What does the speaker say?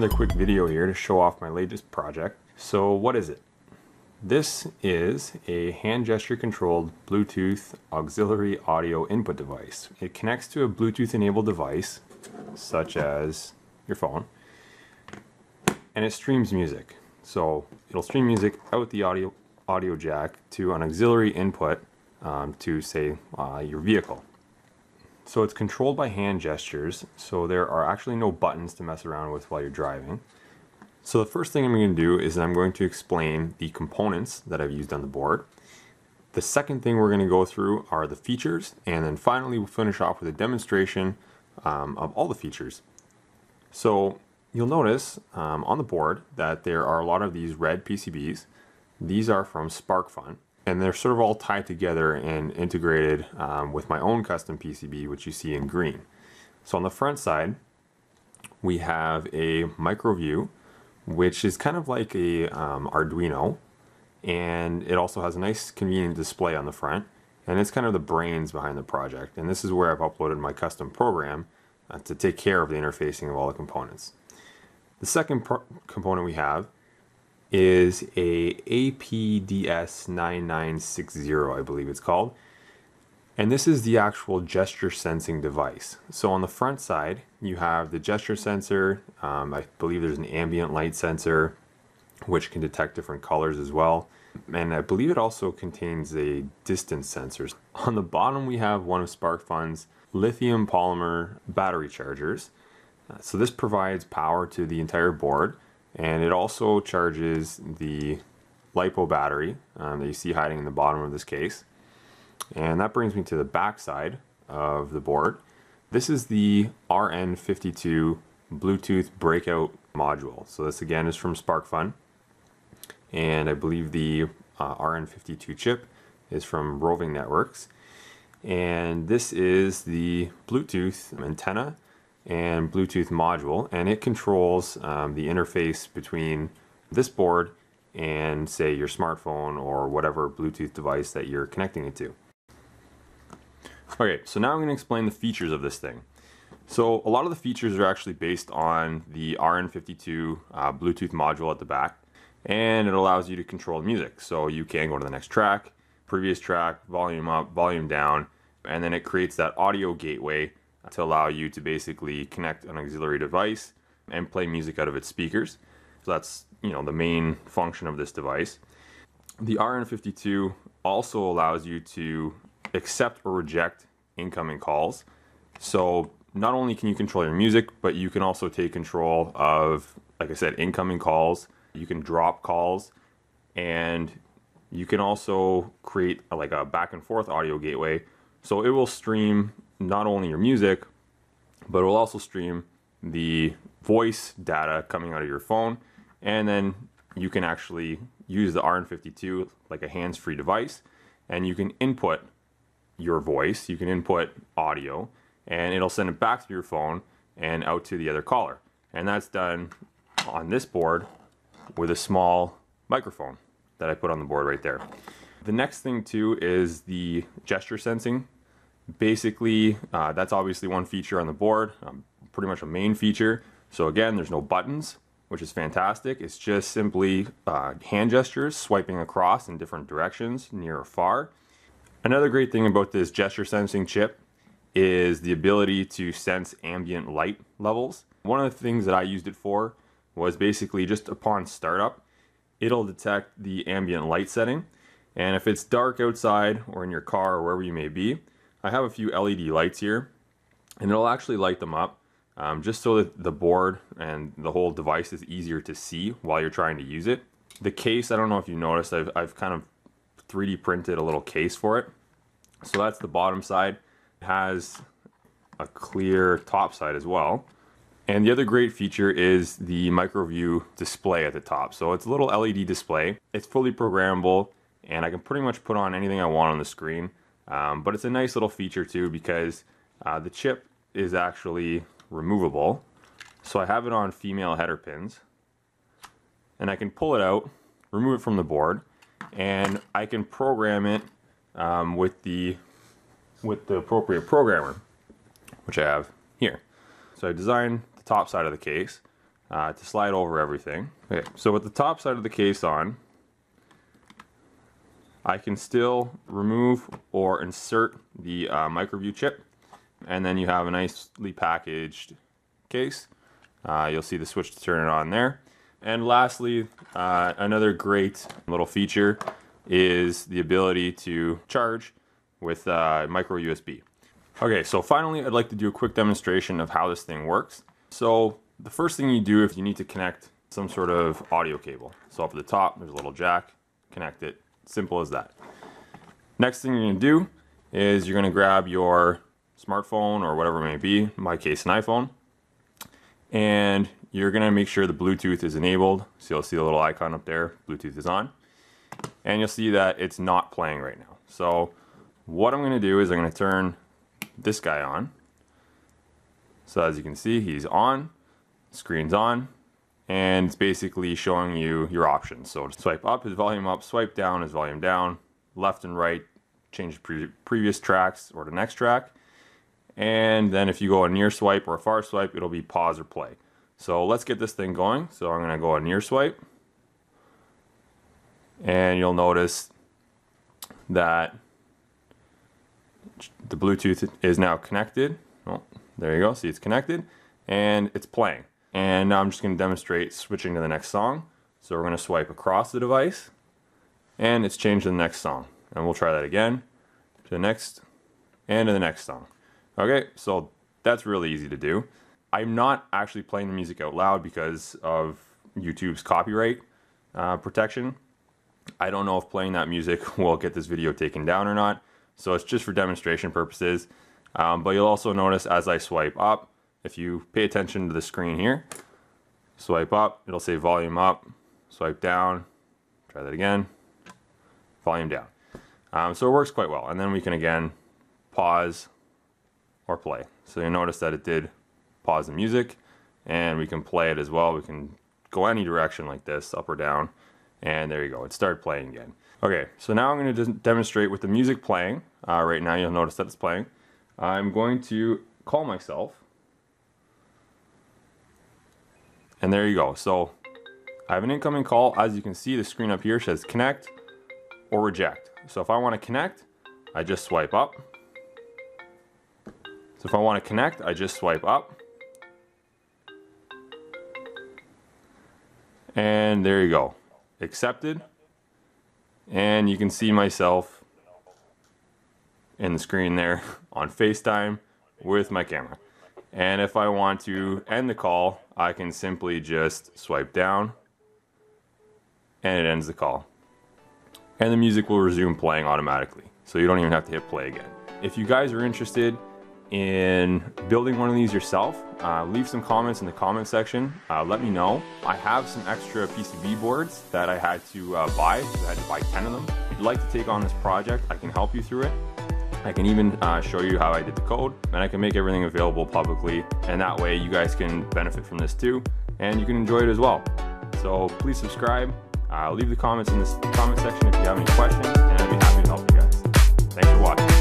another quick video here to show off my latest project. So what is it? This is a hand gesture controlled Bluetooth auxiliary audio input device. It connects to a Bluetooth enabled device such as your phone and it streams music. So it'll stream music out the audio audio jack to an auxiliary input um, to say uh, your vehicle. So it's controlled by hand gestures, so there are actually no buttons to mess around with while you're driving. So the first thing I'm going to do is I'm going to explain the components that I've used on the board. The second thing we're going to go through are the features, and then finally we'll finish off with a demonstration um, of all the features. So you'll notice um, on the board that there are a lot of these red PCBs. These are from SparkFun and they're sort of all tied together and integrated um, with my own custom PCB, which you see in green. So on the front side, we have a MicroView, which is kind of like a um, Arduino, and it also has a nice convenient display on the front, and it's kind of the brains behind the project. And this is where I've uploaded my custom program uh, to take care of the interfacing of all the components. The second component we have is a APDS9960, I believe it's called. And this is the actual gesture sensing device. So on the front side, you have the gesture sensor. Um, I believe there's an ambient light sensor, which can detect different colors as well. And I believe it also contains a distance sensor. On the bottom, we have one of SparkFun's lithium polymer battery chargers. Uh, so this provides power to the entire board and it also charges the LiPo battery um, that you see hiding in the bottom of this case. And that brings me to the back side of the board. This is the RN52 Bluetooth breakout module. So this again is from SparkFun. And I believe the uh, RN52 chip is from Roving Networks. And this is the Bluetooth antenna and Bluetooth module, and it controls um, the interface between this board and say your smartphone or whatever Bluetooth device that you're connecting it to. Okay, so now I'm going to explain the features of this thing. So a lot of the features are actually based on the RN52 uh, Bluetooth module at the back, and it allows you to control music. So you can go to the next track, previous track, volume up, volume down, and then it creates that audio gateway to allow you to basically connect an auxiliary device and play music out of its speakers. So that's you know the main function of this device. The RN52 also allows you to accept or reject incoming calls. So not only can you control your music, but you can also take control of, like I said, incoming calls. You can drop calls, and you can also create a, like a back and forth audio gateway. So it will stream not only your music, but it will also stream the voice data coming out of your phone. And then you can actually use the RN52 like a hands-free device and you can input your voice, you can input audio, and it'll send it back to your phone and out to the other caller. And that's done on this board with a small microphone that I put on the board right there. The next thing too is the gesture sensing Basically, uh, that's obviously one feature on the board, um, pretty much a main feature. So again, there's no buttons, which is fantastic. It's just simply uh, hand gestures swiping across in different directions, near or far. Another great thing about this gesture sensing chip is the ability to sense ambient light levels. One of the things that I used it for was basically just upon startup, it'll detect the ambient light setting. And if it's dark outside or in your car or wherever you may be, I have a few LED lights here and it'll actually light them up um, just so that the board and the whole device is easier to see while you're trying to use it. The case, I don't know if you noticed, I've, I've kind of 3D printed a little case for it. So that's the bottom side. It has a clear top side as well. And the other great feature is the MicroView display at the top. So it's a little LED display. It's fully programmable and I can pretty much put on anything I want on the screen. Um, but it's a nice little feature too because uh, the chip is actually removable. So I have it on female header pins and I can pull it out, remove it from the board, and I can program it um, with the with the appropriate programmer, which I have here. So I designed the top side of the case. uh, to slide over everything. Okay, so with the top side of the case on, I can still remove or insert the uh, microview chip and then you have a nicely packaged case. Uh, you'll see the switch to turn it on there. And lastly, uh, another great little feature is the ability to charge with uh, micro USB. Okay, so finally I'd like to do a quick demonstration of how this thing works. So the first thing you do if you need to connect some sort of audio cable. So up at the top, there's a little jack, connect it, simple as that. Next thing you're gonna do is you're gonna grab your smartphone or whatever it may be, in my case an iPhone, and you're gonna make sure the Bluetooth is enabled. So you'll see a little icon up there, Bluetooth is on. And you'll see that it's not playing right now. So what I'm gonna do is I'm gonna turn this guy on. So as you can see, he's on, screen's on, and it's basically showing you your options. So swipe up is volume up, swipe down is volume down, left and right change pre previous tracks or the next track. And then if you go a near swipe or a far swipe, it'll be pause or play. So let's get this thing going. So I'm gonna go a near swipe. And you'll notice that the Bluetooth is now connected. Oh, there you go. See, it's connected and it's playing. And now I'm just going to demonstrate switching to the next song. So we're going to swipe across the device and it's changed to the next song. And we'll try that again to the next and to the next song. Okay, so that's really easy to do. I'm not actually playing the music out loud because of YouTube's copyright uh, protection. I don't know if playing that music will get this video taken down or not. So it's just for demonstration purposes. Um, but you'll also notice as I swipe up, if you pay attention to the screen here, swipe up, it'll say volume up, swipe down, try that again, volume down. Um, so it works quite well. And then we can again pause or play. So you'll notice that it did pause the music and we can play it as well. We can go any direction like this, up or down. And there you go, it started playing again. Okay, so now I'm going to demonstrate with the music playing. Uh, right now you'll notice that it's playing. I'm going to call myself. And there you go. So I have an incoming call. As you can see, the screen up here says connect or reject. So if I want to connect, I just swipe up. So if I want to connect, I just swipe up. And there you go. Accepted and you can see myself in the screen there on FaceTime with my camera. And if I want to end the call, I can simply just swipe down and it ends the call. And the music will resume playing automatically. So you don't even have to hit play again. If you guys are interested in building one of these yourself, uh, leave some comments in the comment section. Uh, let me know. I have some extra PCB boards that I had to uh, buy. So I had to buy 10 of them. If you'd like to take on this project, I can help you through it. I can even uh, show you how I did the code and I can make everything available publicly and that way you guys can benefit from this too and you can enjoy it as well. So please subscribe, uh, leave the comments in the comment section if you have any questions and I'd be happy to help you guys. Thanks for watching.